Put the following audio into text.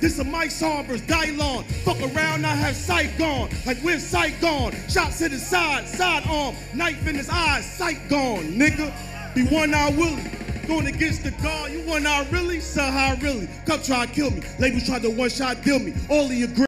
This a Mike Sarbers, Dylon. Fuck around, I have sight gone. Like where's sight gone? Shots to the side, side arm, knife in his eyes, sight gone, nigga. Be one eye Willie. Going against the guard, you one eye really? Sir, how really? Come try to kill me. Labels tried to one shot deal me. All of your